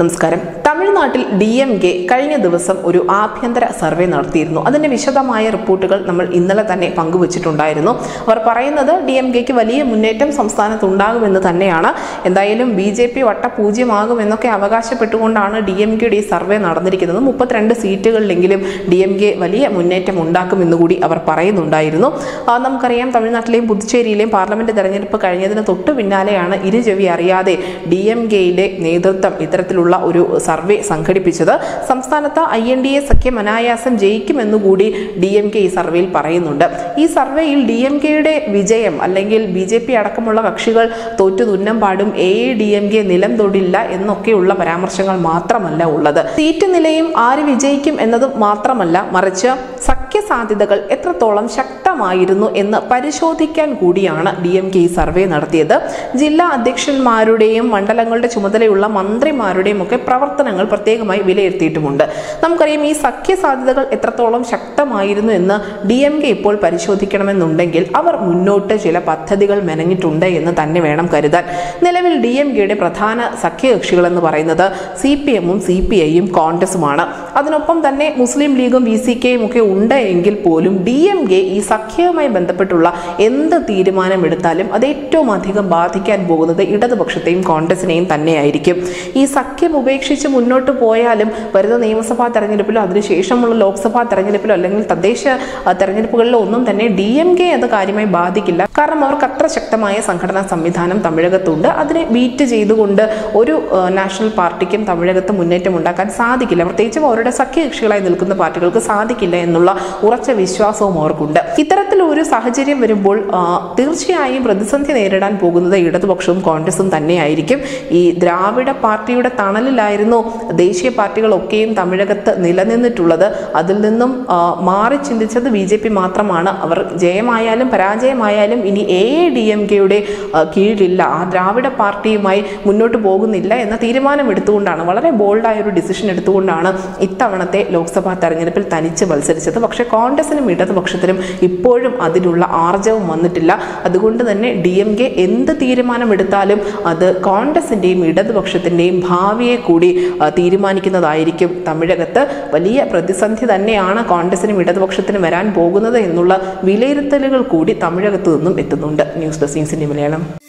നമസ്കാരം. തമിഴ്നാട്ടിൽ D M K കഴിഞ്ഞ ദിവസം ഒരു ആഭ്യന്തര സർവേ നടത്തിയിരുന്നു. അതിന്റെ വിശദമായ റിപ്പോർട്ടുകൾ നമ്മൾ ഇന്നലെ തന്നെ പങ്കുവച്ചിട്ടുണ്ടായിരുന്നു. അവർ പറയുന്നത് ഡി എം കെക്ക് വലിയ മുന്നേറ്റം സംസ്ഥാനത്ത് ഉണ്ടാകുമെന്ന് തന്നെയാണ്. എന്തായാലും ബി ജെ പി വട്ടപൂജ്യമാകുമെന്നൊക്കെ അവകാശപ്പെട്ടുകൊണ്ടാണ് ഡി എം കെയുടെ ഈ സർവേ നടന്നിരിക്കുന്നത്. മുപ്പത്തിരണ്ട് സീറ്റുകളിലെങ്കിലും ഡി എം കെ വലിയ മുന്നേറ്റം ഉണ്ടാക്കുമെന്ന് കൂടി അവർ പറയുന്നുണ്ടായിരുന്നു. നമുക്കറിയാം തമിഴ്നാട്ടിലെയും പുതുച്ചേരിയിലെയും പാർലമെന്റ് തെരഞ്ഞെടുപ്പ് കഴിഞ്ഞതിന് തൊട്ടു പിന്നാലെയാണ് ഇരുചെവി അറിയാതെ ഡി എം കെയിലെ നേതൃത്വം ഇത്തരത്തിലുള്ള ഒരു സർവേ സംഘടിപ്പിച്ചത്. സംസ്ഥാനത്ത് ഐ എൻ ഡി എ സഖ്യം അനായാസം ജയിക്കുമെന്നുകൂടി ഡി എം കെ ഈ സർവേയിൽ പറയുന്നുണ്ട്. ഈ സർവേയിൽ ഡി എം കെയുടെ വിജയം അല്ലെങ്കിൽ ബി ജെ പി അടക്കമുള്ള കക്ഷികൾ തോറ്റു തുന്നം പാടും എ ഡി എം കെ നിലം തൊടില്ല എന്നൊക്കെയുള്ള പരാമർശങ്ങൾ മാത്രമല്ല ഉള്ളത്. സീറ്റ് നിലയും ആര് വിജയിക്കും എന്നതും മാത്രമല്ല മറിച്ച് സഖ്യ സാധ്യതകൾ എത്രത്തോളം ശക്തമായിരുന്നു എന്ന് പരിശോധിക്കാൻ കൂടിയാണ് ഡി എം കെ സർവേ നടത്തിയത്. ജില്ലാ അധ്യക്ഷന്മാരുടെയും മണ്ഡലങ്ങളുടെ ചുമതലയുള്ള മന്ത്രിമാരുടെയും ഒക്കെ പ്രവർത്തനങ്ങൾ പ്രത്യേകമായി വിലയിരുത്തിയിട്ടുമുണ്ട്. നമുക്കറിയാം ഈ സഖ്യ സാധ്യതകൾ എത്രത്തോളം ശക്തമായിരുന്നു എന്ന് ഡി എം കെ ഇപ്പോൾ പരിശോധിക്കണമെന്നുണ്ടെങ്കിൽ അവർ മുന്നോട്ട് ചില പദ്ധതികൾ മെനഞ്ഞിട്ടുണ്ട് എന്ന് തന്നെ വേണം കരുതാൻ. നിലവിൽ ഡി എം കെയുടെ പ്രധാന സഖ്യകക്ഷികൾ എന്ന് പറയുന്നത് സി പി എമ്മും സി പി ഐയും കോൺഗ്രസുമാണ്. അതിനൊപ്പം തന്നെ മുസ്ലിം ലീഗും വി സി കെയും ഒക്കെ ഉണ്ട് എങ്കിൽ പോലും ഡി എം കെ ഈ സഖ്യവുമായി ബന്ധപ്പെട്ടുള്ള എന്ത് തീരുമാനം എടുത്താലും അത് ഏറ്റവും അധികം ബാധിക്കാൻ പോകുന്നത് ഇടതുപക്ഷത്തെയും കോൺഗ്രസിനെയും തന്നെയായിരിക്കും. ഈ സഖ്യം ഉപേക്ഷിച്ച് മുന്നോട്ട് പോയാലും വരുന്ന നിയമസഭാ തെരഞ്ഞെടുപ്പിലോ അതിനുശേഷമുള്ള ലോക്സഭാ തെരഞ്ഞെടുപ്പിലോ അല്ലെങ്കിൽ തദ്ദേശ തെരഞ്ഞെടുപ്പുകളിലോ ഒന്നും തന്നെ ഡി എം കെ അത് കാര്യമായി ബാധിക്കില്ല. കാരണം അവർക്ക് അത്ര ശക്തമായ സംഘടനാ സംവിധാനം തമിഴകത്തുണ്ട്. അതിനെ ബീറ്റ് ചെയ്തുകൊണ്ട് ഒരു നാഷണൽ പാർട്ടിക്കും തമിഴകത്ത് മുന്നേറ്റം ഉണ്ടാക്കാൻ സാധിക്കില്ല. പ്രത്യേകിച്ചും അവരുടെ സഖ്യകക്ഷികളായി നിൽക്കുന്ന പാർട്ടികൾക്ക് സാധിക്കില്ല എന്നുള്ള ഉറച്ച വിശ്വാസവും അവർക്കുണ്ട്. ഇത്തരത്തിലൊരു സാഹചര്യം വരുമ്പോൾ തീർച്ചയായും പ്രതിസന്ധി നേരിടാൻ പോകുന്നത് ഇടതുപക്ഷവും കോൺഗ്രസും തന്നെയായിരിക്കും. ഈ ദ്രാവിഡ പാർട്ടിയുടെ തണലിലായിരുന്നു ദേശീയ പാർട്ടികളൊക്കെയും തമിഴകത്ത് നിലനിന്നിട്ടുള്ളത്. അതിൽ നിന്നും മാറി ചിന്തിച്ചത് ബി ജെ പി മാത്രമാണ്. അവർ ജയമായാലും പരാജയമായാലും ഇനി എ ഡി എം കെയുടെ കീഴിലില്ല. ആ ദ്രാവിഡ പാർട്ടിയുമായി മുന്നോട്ട് പോകുന്നില്ല എന്ന തീരുമാനം എടുത്തുകൊണ്ടാണ് വളരെ ബോൾഡായ ഒരു ഡിസിഷൻ എടുത്തുകൊണ്ടാണ് ഇത്തവണത്തെ ലോക്സഭാ തെരഞ്ഞെടുപ്പിൽ തനിച്ച് മത്സരിച്ചത്. പക്ഷേ കോൺഗ്രസിനും ഇടതുപക്ഷത്തിനും ഇപ്പോഴും അതിനുള്ള ആർജവം വന്നിട്ടില്ല. അതുകൊണ്ട് തന്നെ ഡി എം കെ എന്ത് തീരുമാനമെടുത്താലും അത് കോൺഗ്രസിന്റെയും ഇടതുപക്ഷത്തിന്റെയും ഭാവിയെ കൂടി തീരുമാനിക്കുന്നതായിരിക്കും തമിഴകത്ത്. വലിയ പ്രതിസന്ധി തന്നെയാണ് കോൺഗ്രസിനും ഇടതുപക്ഷത്തിനും വരാൻ പോകുന്നത് എന്നുള്ള വിലയിരുത്തലുകൾ കൂടി തമിഴകത്തു നിന്നും എത്തുന്നുണ്ട്. News desk Malayalam.